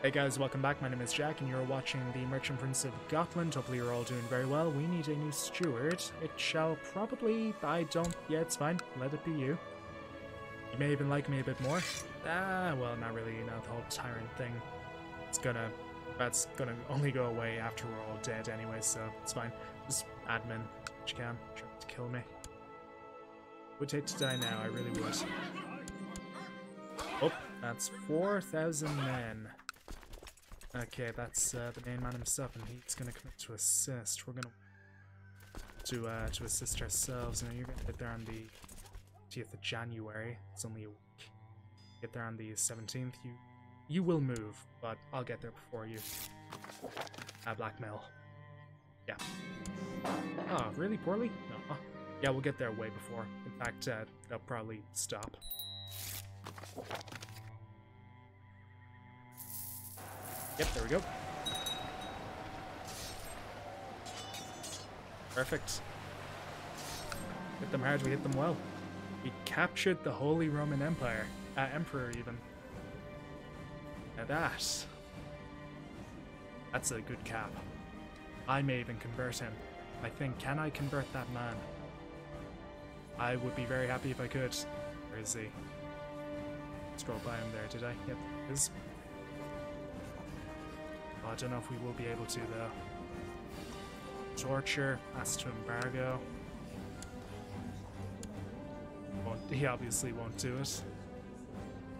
Hey guys, welcome back. My name is Jack, and you're watching the Merchant Prince of Gotland. Hopefully, you're all doing very well. We need a new steward. It shall probably. I don't. Yeah, it's fine. Let it be you. You may even like me a bit more. Ah, well, not really. You know, the whole tyrant thing. It's gonna. That's gonna only go away after we're all dead anyway, so it's fine. Just admin, you can. Try to kill me. Would hate to die now, I really would. Oh, that's 4,000 men. Okay, that's uh, the main man himself, and he's gonna come to assist. We're gonna to uh, to assist ourselves. and you're gonna get there on the 20th of January. It's only a week. Get there on the 17th. You you will move, but I'll get there before you. Uh, blackmail. Yeah. Oh, really poorly? No. Yeah, we'll get there way before. In fact, uh, they'll probably stop. Yep, there we go. Perfect. Hit them hard, we hit them well. We captured the Holy Roman Empire. Uh, Emperor, even. Now that... That's a good cap. I may even convert him. I think, can I convert that man? I would be very happy if I could. Where is he? Scroll by him there, did I? Yep, is. Oh, I don't know if we will be able to though. Torture, ask to embargo. Won't, he obviously won't do it.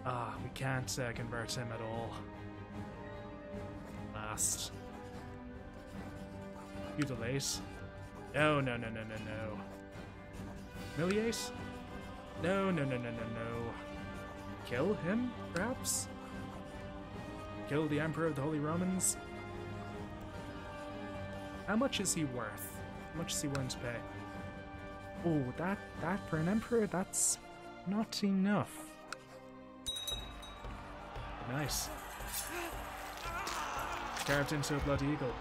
Ah, we can't uh, convert him at all. Last. Mutilate. No, no, no, no, no, no. Humiliate? No, no, no, no, no, no. Kill him, perhaps? Kill the Emperor of the Holy Romans? How much is he worth? How much is he willing to pay? Oh, that, that for an Emperor, that's not enough. Nice. Carved into a Blood Eagle.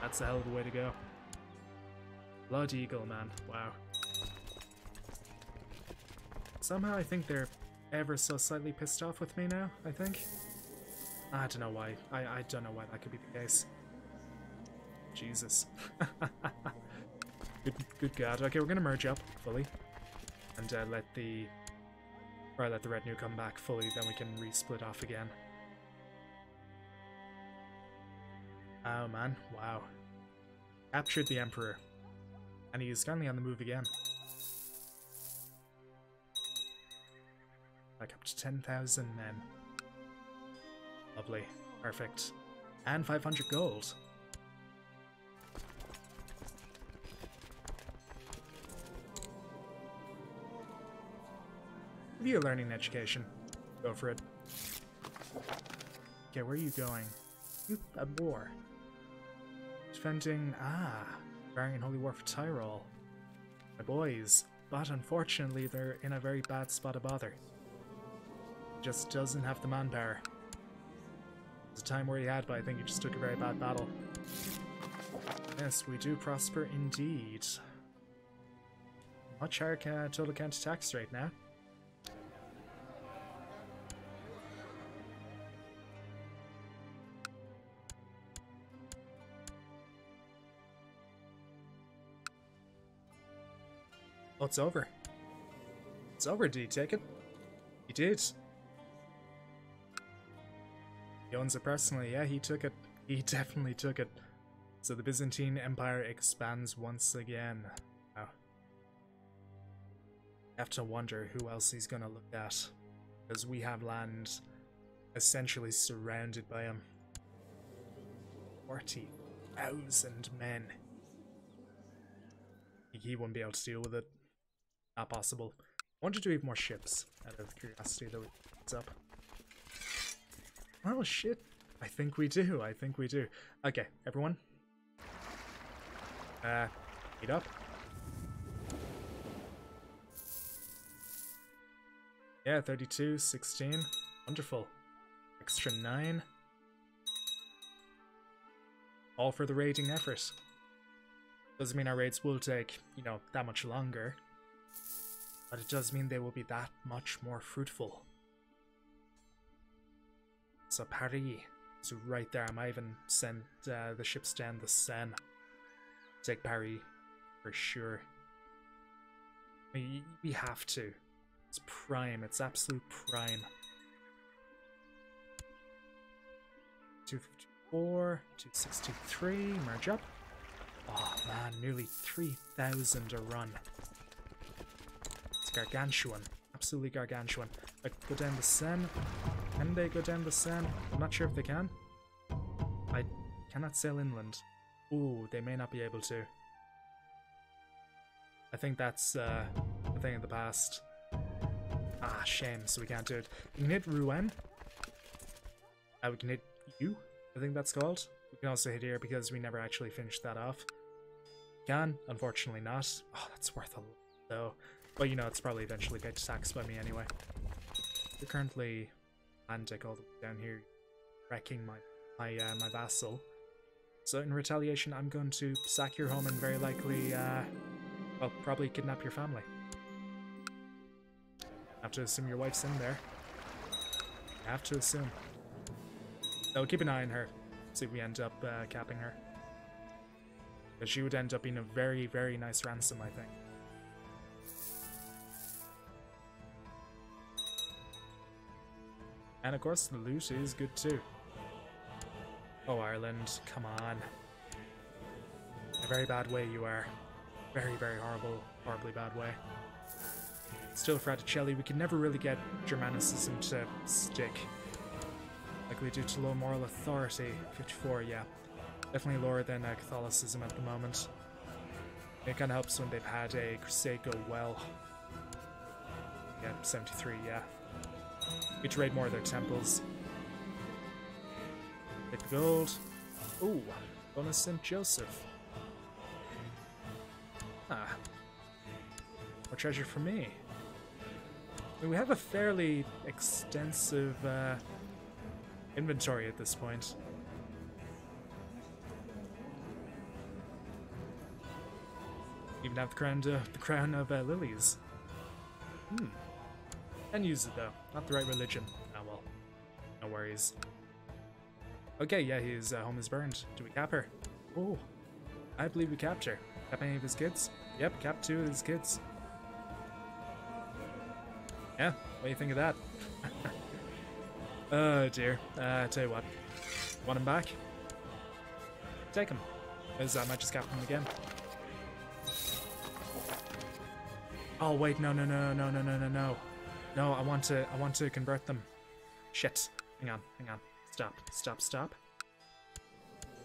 That's a hell of a way to go. Blood Eagle, man. Wow. Somehow I think they're ever so slightly pissed off with me now, I think. I don't know why. I, I don't know why that could be the case. Jesus. good, good God. Okay, we're gonna merge up fully. And uh, let the... Or let the retinue come back fully, then we can re-split off again. Oh man, wow. Captured the Emperor. And he's currently on the move again. Like up to 10,000 men. Lovely. Perfect. And 500 gold. A learning education. Go for it. Okay, where are you going? You a war. Defending ah, Bavarian Holy War for Tyrol. My boys. But unfortunately they're in a very bad spot of bother. Just doesn't have the manpower. A time where he had, but I think he just took a very bad battle. Yes, we do prosper indeed. Much higher can, total count tax right now. Oh, it's over. It's over. Did he take it? He did. Personally. Yeah, he took it. He definitely took it. So the Byzantine Empire expands once again. Wow. I have to wonder who else he's gonna look at. Because we have land essentially surrounded by him. 40,000 men. He wouldn't be able to deal with it. Not possible. I wanted to have more ships, out of curiosity, though it's up. Oh shit. I think we do. I think we do. Okay, everyone. Uh, meet up. Yeah, 32, 16. Wonderful. Extra 9. All for the raiding effort. Doesn't mean our raids will take, you know, that much longer. But it does mean they will be that much more fruitful. So Paris, So right there, I might even send uh, the ships down the Seine. Take Paris for sure. We, we have to. It's prime. It's absolute prime. 254, 263, merge up. Oh man, nearly 3,000 a run. It's gargantuan. Absolutely gargantuan. I go down the Seine. Can they go down the Seine? I'm not sure if they can. I cannot sail inland. Ooh, they may not be able to. I think that's uh, a thing of the past. Ah, shame, so we can't do it. We can hit Rouen. Uh, we can hit you, I think that's called. We can also hit here because we never actually finished that off. Can, unfortunately not. Oh, that's worth a lot, though. But you know, it's probably eventually paid tax by me anyway. You're currently Atlantic all the way down here, wrecking my my uh, my vassal. So in retaliation, I'm going to sack your home and very likely, uh, well, probably kidnap your family. Have to assume your wife's in there. Have to assume. No, keep an eye on her. See if we end up uh, capping her. Because she would end up being a very, very nice ransom, I think. And of course, the loot is good too. Oh, Ireland, come on. a very bad way you are. Very, very horrible, horribly bad way. Still, Fraticelli, we can never really get Germanicism to stick. Like we do to low moral authority. 54, yeah. Definitely lower than uh, Catholicism at the moment. It kind of helps when they've had a crusade go well. Yeah, 73, yeah. Get to raid more of their temples. The gold. Ooh, bonus St. Joseph. Ah. More treasure for me. I mean, we have a fairly extensive uh, inventory at this point. Even have the crown, to, the crown of uh, lilies. Hmm. And use it though. Not the right religion. Ah well. No worries. Okay, yeah, his uh, home is burned. Do we cap her? Oh, I believe we capture. her. Cap any of his kids? Yep, cap two of his kids. Yeah, what do you think of that? oh dear. Uh, tell you what. Want him back? Take him. Because I might just cap him again. Oh wait, no, no, no, no, no, no, no, no. No, I want to, I want to convert them. Shit. Hang on, hang on. Stop, stop, stop.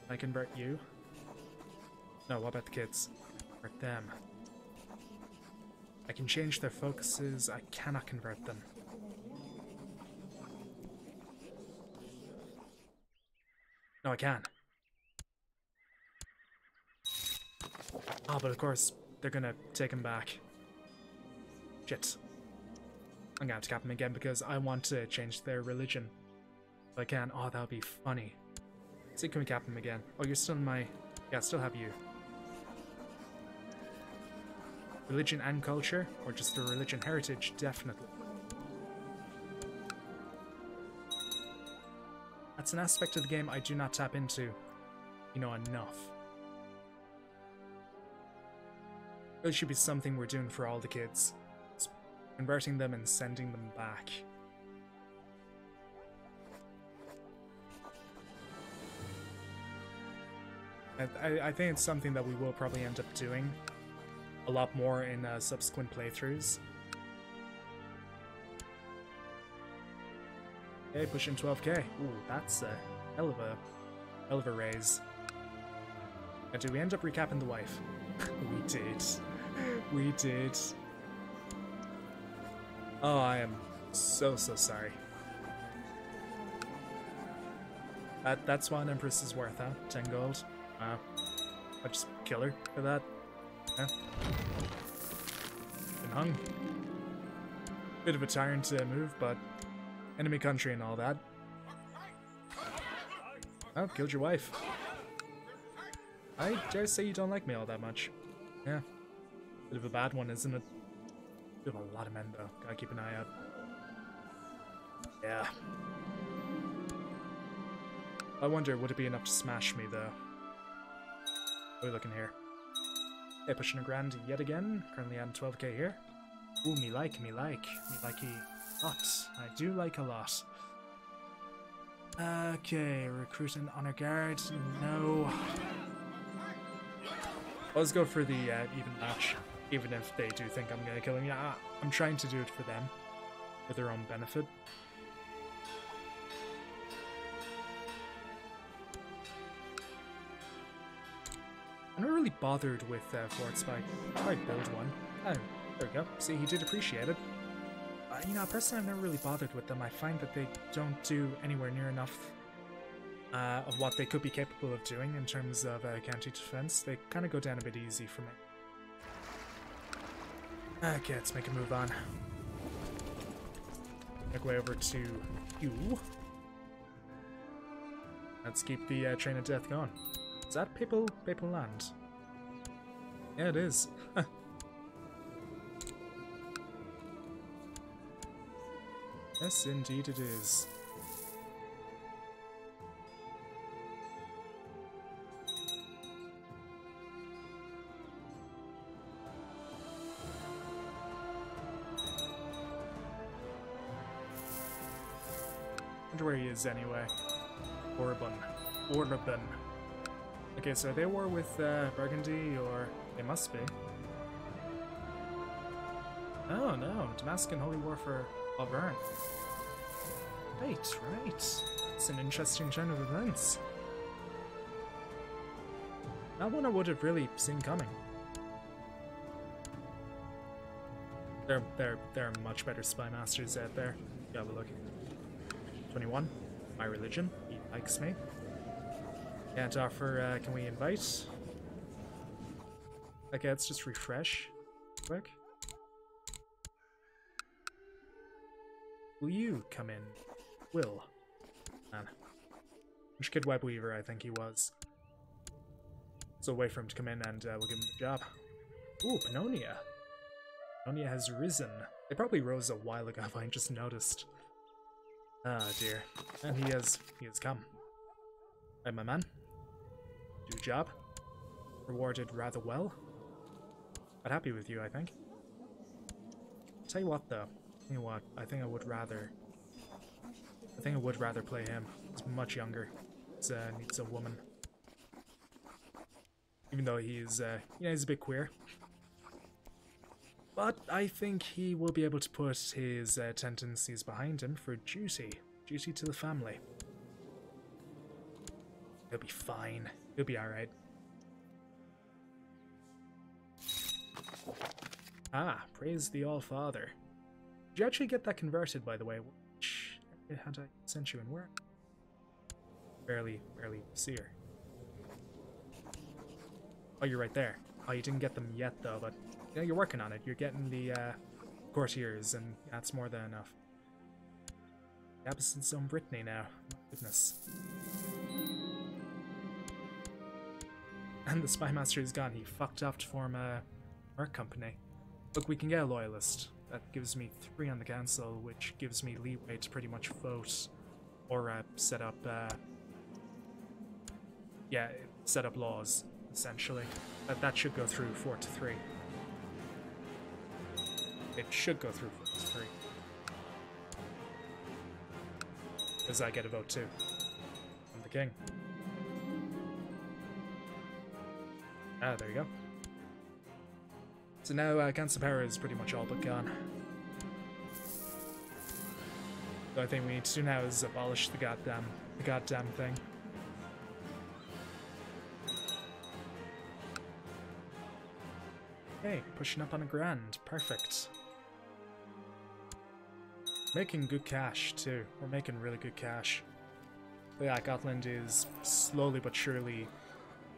I convert you. No, what about the kids? Convert them. I can change their focuses, I cannot convert them. No, I can. Oh, but of course, they're gonna take him back. Shit. I'm gonna have to cap them again because I want to change their religion. If I can. Oh, that would be funny. Let's see, can we cap them again? Oh, you're still in my... Yeah, I still have you. Religion and culture? Or just the religion heritage? Definitely. That's an aspect of the game I do not tap into, you know, enough. It should be something we're doing for all the kids converting them and sending them back. I, I think it's something that we will probably end up doing a lot more in uh, subsequent playthroughs. Okay, pushing 12k. Ooh, that's a hell of a, hell of a raise. And do we end up recapping the wife? we did. We did. Oh, I am so, so sorry. That, that's what an Empress is worth, huh? 10 gold? Wow. I'll just kill her for that. Yeah. Been hung. Bit of a tyrant to move, but enemy country and all that. Oh, killed your wife. I dare say you don't like me all that much. Yeah. Bit of a bad one, isn't it? We have a lot of men though. Gotta keep an eye out. Yeah. I wonder, would it be enough to smash me, though? What are we looking here? Okay, pushing a grand yet again. Currently on 12k here. Ooh, me like, me like. Me like a lot. I do like a lot. Okay, recruiting honor guard. No. Let's go for the uh, even match, even if they do think I'm gonna kill him. Yeah, I'm trying to do it for them, for their own benefit. I'm not really bothered with uh, Fort Spike. Might build one. Oh, there we go. See, he did appreciate it. Uh, you know, personally, I've never really bothered with them. I find that they don't do anywhere near enough uh, of what they could be capable of doing in terms of uh, county defense. They kind of go down a bit easy for me. Okay, let's make a move on. Make way over to you. Let's keep the uh, train of death going. Is that Papal, Papal Land? Yeah, it is. yes, indeed it is. Wonder where he is anyway. Orban. Orban. Okay, so they war with uh, Burgundy, or they must be. Oh no, Damascus Holy War for Auvergne. Right, right. It's an interesting turn of events. Not one I would have really seen coming. There, there, there are much better spy masters out there. You have a look. 21. My religion. He likes me. Can't offer, uh, can we invite? Okay, let's just refresh quick. Will you come in? Will. Man. Which kid web weaver I think he was. So wait for him to come in and uh, we'll give him the job. Ooh, Pannonia. Pannonia has risen. They probably rose a while ago, I just noticed. Ah, oh, dear. And he has, he has come. Right, my man. Do job. Rewarded rather well. But happy with you, I think. Tell you what, though. You what, I think I would rather... I think I would rather play him. He's much younger. He's, uh, needs a woman. Even though he's, uh, you know, he's a bit queer. But I think he will be able to put his uh, tendencies behind him for duty. Duty to the family. He'll be fine. He'll be alright. Ah, praise the All-Father. Did you actually get that converted, by the way? Which had I sent you in where? Barely, barely see her. Oh, you're right there. Oh, you didn't get them yet, though, but you know, you're working on it. You're getting the uh, courtiers, and that's more than enough. The absence on Brittany now. Goodness. And the spy master is gone. He fucked off to form a work company. Look, we can get a loyalist. That gives me three on the council, which gives me leeway to pretty much vote or uh, set up, uh, yeah, set up laws, essentially. That, that should go through 4 to 3. It should go through 4 to 3. Because I get a vote too. I'm the king. Ah, there you go. So now uh, Gansapara is pretty much all but gone. The only thing we need to do now is abolish the goddamn, the goddamn thing. Hey, pushing up on a grand. Perfect. Making good cash, too. We're making really good cash. But yeah, Gotland is slowly but surely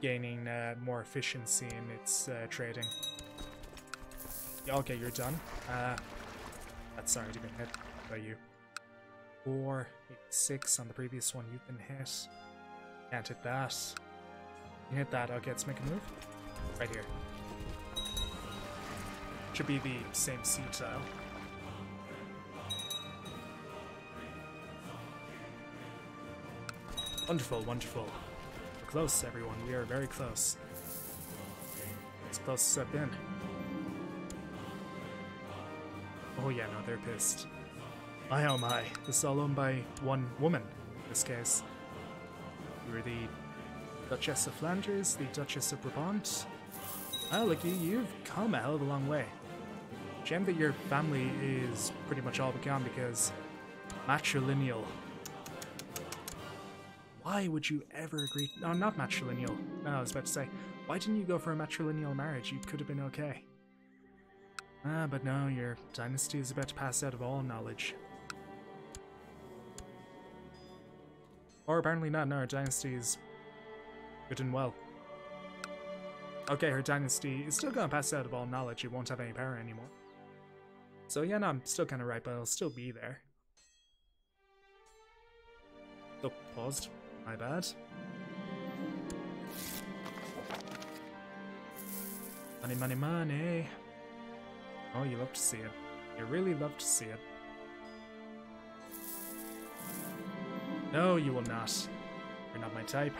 gaining uh, more efficiency in its uh, trading. Okay, you're done. Uh, that's sorry to be hit by you. Four, six on the previous one. You've been hit. Can't hit that. You hit that. Okay, let's make a move. Right here. Should be the same seed tile. Wonderful, wonderful. We're close, everyone. We are very close. As close as I've been. Oh yeah, no, they're pissed. My oh my, this is all owned by one woman, in this case. You were the Duchess of Flanders, the Duchess of Brabant. Oh, look, you, you've come a hell of a long way. Shame that your family is pretty much all can because matrilineal. Why would you ever agree? No, not matrilineal. No, I was about to say, why didn't you go for a matrilineal marriage? You could have been okay. Ah, but no, your dynasty is about to pass out of all knowledge. Or apparently not, no, her dynasty is good and well. Okay, her dynasty is still gonna pass out of all knowledge, it won't have any power anymore. So yeah, no, I'm still kinda right, but it'll still be there. Oh, paused. My bad. Money, money, money. Oh, you love to see it. You really love to see it. No, you will not. You're not my type.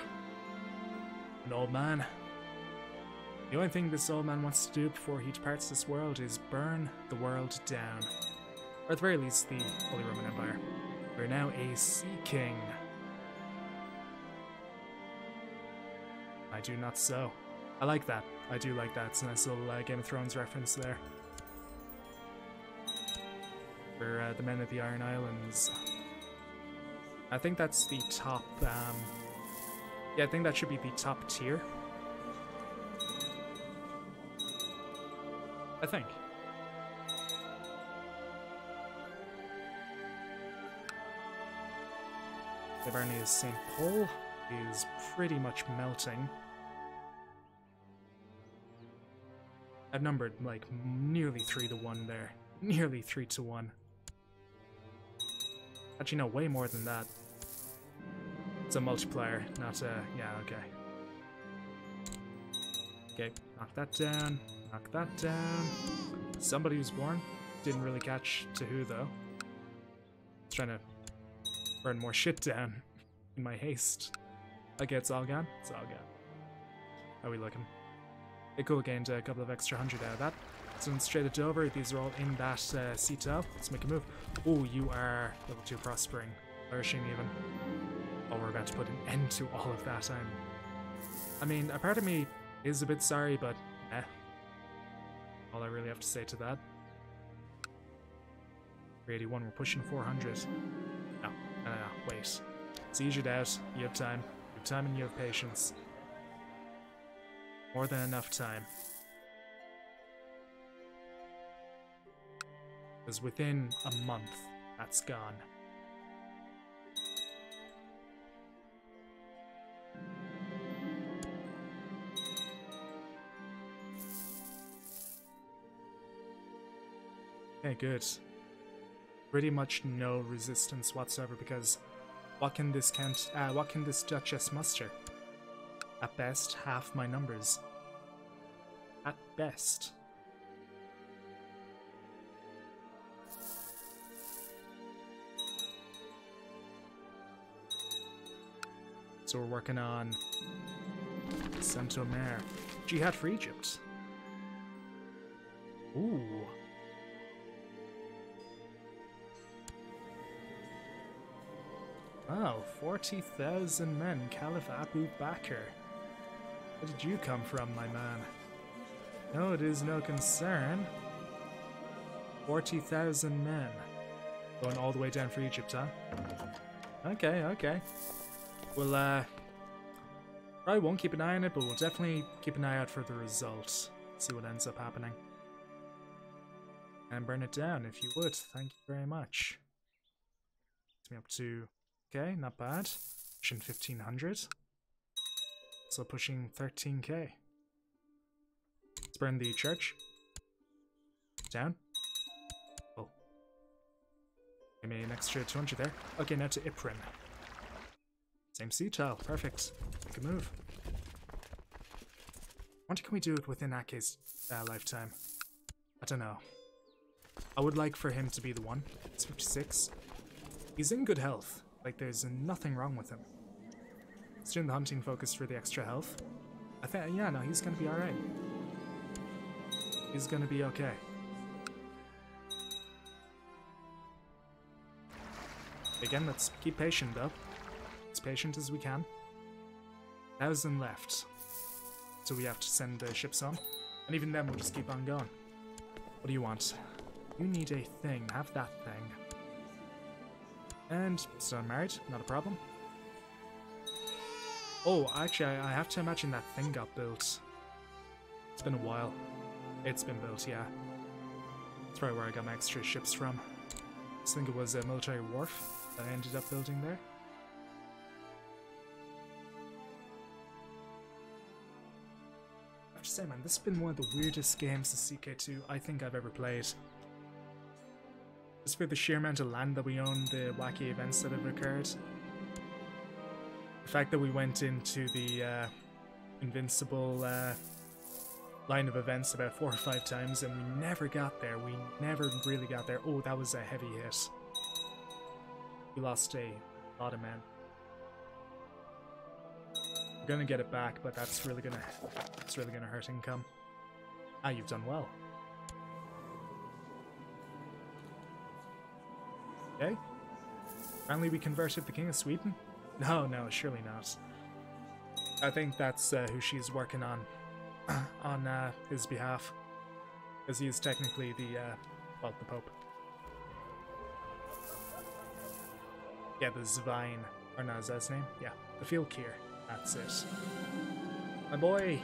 An old man. The only thing this old man wants to do before he departs this world is burn the world down. Or at the very least, the Holy Roman Empire. We're now a Sea King. I do not so. I like that. I do like that. It's a nice little uh, Game of Thrones reference there. For uh, the men of the Iron Islands. I think that's the top, um... Yeah, I think that should be the top tier. I think. Livornia's St. Paul is pretty much melting. I've numbered like nearly 3 to 1 there. Nearly 3 to 1. Actually, no, way more than that. It's a multiplier, not a... yeah, okay. Okay, knock that down, knock that down. Somebody was born. Didn't really catch to who, though. trying to burn more shit down in my haste. Okay, it's all gone? It's all gone. How are we looking? Okay, cool, gained a couple of extra hundred out of that. So straight it over, these are all in that uh. Let's make a move. Oh, you are level 2 prospering. Flourishing even. Oh, we're about to put an end to all of that. I'm... I mean, a part of me is a bit sorry, but eh. All I really have to say to that. 381, we're pushing 400. No, no, no, wait. Siege it out, you have time. You have time and you have patience. More than enough time. Because within a month, that's gone. Okay, good. Pretty much no resistance whatsoever because what can this count? Uh, what can this Duchess muster? At best, half my numbers. At best. So we're working on Saint-Omer. Jihad for Egypt. Ooh. Oh, 40,000 men, Caliph Abu Bakr. Where did you come from, my man? No, it is no concern. 40,000 men. Going all the way down for Egypt, huh? Okay, okay. We'll, uh, probably won't keep an eye on it, but we'll definitely keep an eye out for the results. See what ends up happening. And burn it down, if you would. Thank you very much. Gets me up to... Okay, not bad. Pushing 1500. So pushing 13k. Let's burn the church. Down. Oh. Give me an extra 200 there. Okay, now to Ypres. Same sea tile, perfect. Good move. Wonder can we do it within Ake's uh, lifetime? I don't know. I would like for him to be the one. It's 56. He's in good health. Like, there's nothing wrong with him. Doing the hunting focus for the extra health. I think, yeah, no, he's gonna be alright. He's gonna be okay. Again, let's keep patient though. As patient as we can. Thousand left. So we have to send the ships on. And even then, we'll just keep on going. What do you want? You need a thing. Have that thing. And still married. Not a problem. Oh, actually, I have to imagine that thing got built. It's been a while. It's been built, yeah. That's probably where I got my extra ships from. I think it was a military wharf that I ended up building there. I have to say, man, this has been one of the weirdest games of CK2 I think I've ever played. Just for the sheer amount of land that we own, the wacky events that have occurred. The fact that we went into the uh, Invincible uh, line of events about four or five times and we never got there. We never really got there. Oh, that was a heavy hit. We lost a lot of men. We're gonna get it back, but that's really gonna that's really gonna hurt income. Ah, you've done well. Okay. Finally, we converted the King of Sweden? No, no, surely not. I think that's uh, who she's working on, on uh, his behalf. Because he is technically the, uh, well, the Pope. Yeah, the Zvine. Or not, is that his name? Yeah, the Fylkir. That's it. My boy!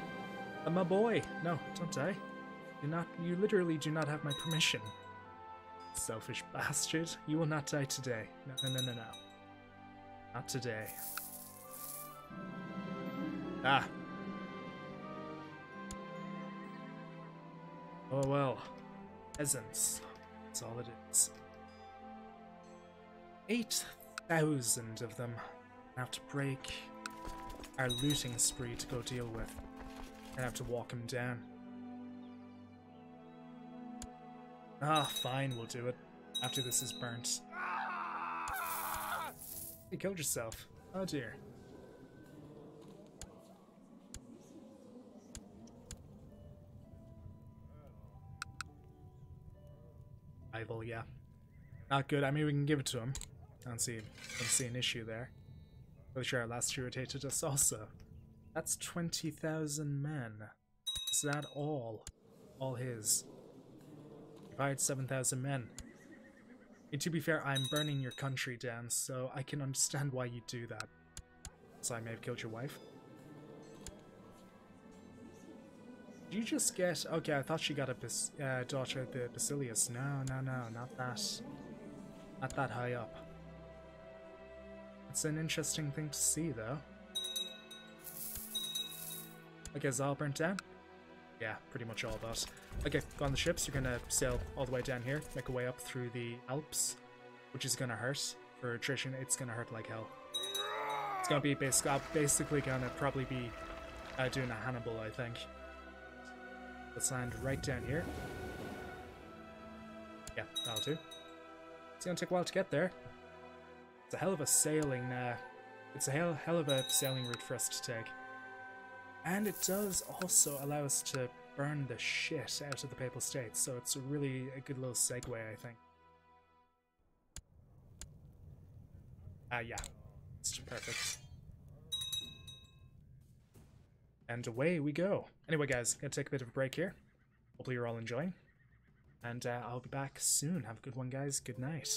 Uh, my boy! No, don't die. You not. You literally do not have my permission. Selfish bastard. You will not die today. No, no, no, no, no. Not today. Ah. Oh well. Peasants. That's all it is. 8,000 of them have to break our looting spree to go deal with. I have to walk them down. Ah, fine, we'll do it. After this is burnt. You killed yourself. Oh dear. Rival, yeah. Not good. I mean, we can give it to him. I don't see, don't see an issue there. Really sure our last irritated us also. That's 20,000 men. Is that all? All his. Divide 7,000 men. And to be fair, I'm burning your country down, so I can understand why you do that. So I may have killed your wife. Did you just get... Okay, I thought she got a Bas uh, daughter, the Basilius. No, no, no, not that. Not that high up. It's an interesting thing to see, though. Okay, is all burnt down? Yeah, pretty much all that. Okay, go on the ships. You're gonna sail all the way down here, make a way up through the Alps, which is gonna hurt. For attrition, it's gonna hurt like hell. It's gonna be basically, basically gonna probably be uh, doing a Hannibal, I think. Let's land right down here. Yeah, that'll do. It's gonna take a while to get there. It's a hell of a sailing, uh, it's a hell, hell of a sailing route for us to take. And it does also allow us to burn the shit out of the Papal States, so it's a really a good little segue, I think. Ah, uh, yeah. It's perfect. And away we go. Anyway, guys, gonna take a bit of a break here. Hopefully you're all enjoying. And uh, I'll be back soon. Have a good one, guys. Good night.